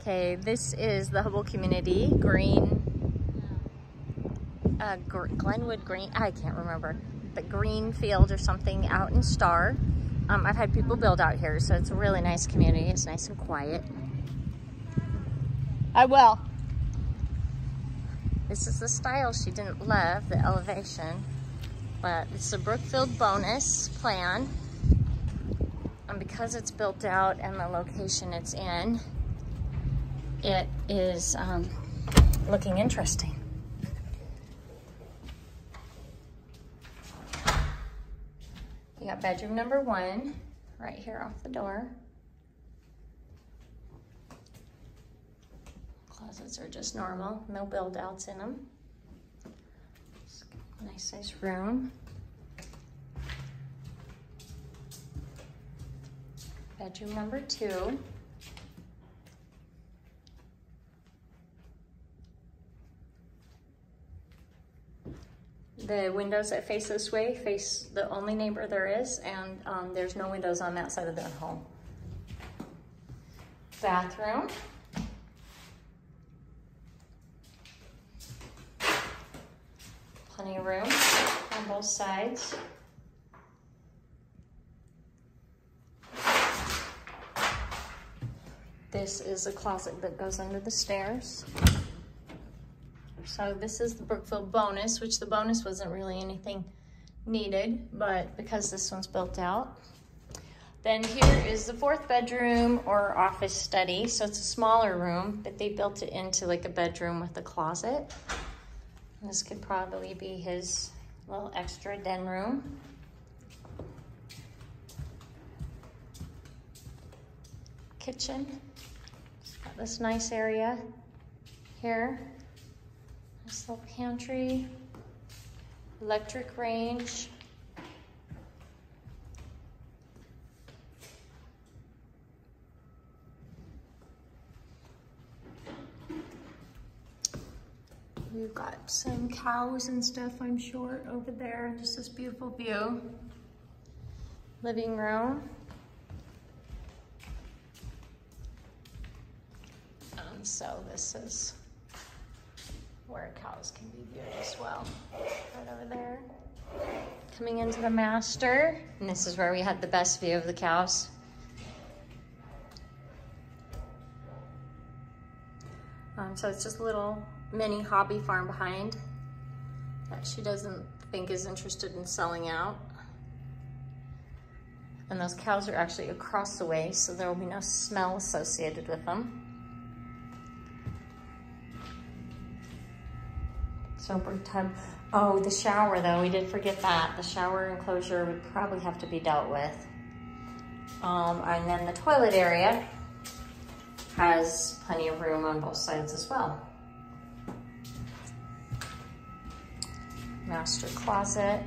Okay, this is the Hubble Community Green, uh, Glenwood Green, I can't remember, but Green Field or something out in Star. Um, I've had people build out here, so it's a really nice community. It's nice and quiet. I will. This is the style she didn't love, the elevation, but it's a Brookfield bonus plan. And because it's built out and the location it's in, it is um, looking interesting. You got bedroom number one right here off the door. Closets are just normal, no build outs in them. Nice size room. Bedroom number two. The windows that face this way face the only neighbor there is, and um, there's no windows on that side of the home. Bathroom. Plenty of room on both sides. This is a closet that goes under the stairs. So this is the Brookfield bonus, which the bonus wasn't really anything needed, but because this one's built out. Then here is the fourth bedroom or office study. So it's a smaller room, but they built it into like a bedroom with a closet. This could probably be his little extra den room. Kitchen. got this nice area here. Little pantry. Electric range. We've got some cows and stuff, I'm sure, over there. Just this beautiful view. Living room. And so this is where cows can be viewed as well. Right over there. Coming into the master. And this is where we had the best view of the cows. Um, so it's just a little mini hobby farm behind that she doesn't think is interested in selling out. And those cows are actually across the way, so there will be no smell associated with them. Sober tub. Oh, the shower though, we did forget that. The shower enclosure would probably have to be dealt with. Um, and then the toilet area has plenty of room on both sides as well. master closet.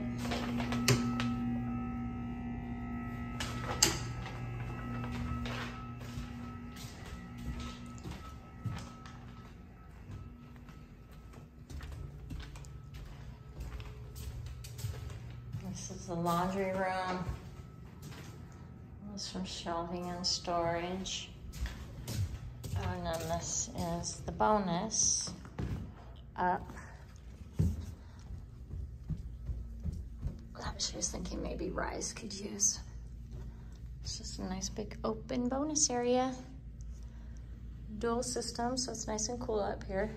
Is the laundry room. Some shelving and storage. And then this is the bonus up She was thinking maybe Rise could use. It's just a nice big open bonus area. Dual system, so it's nice and cool up here.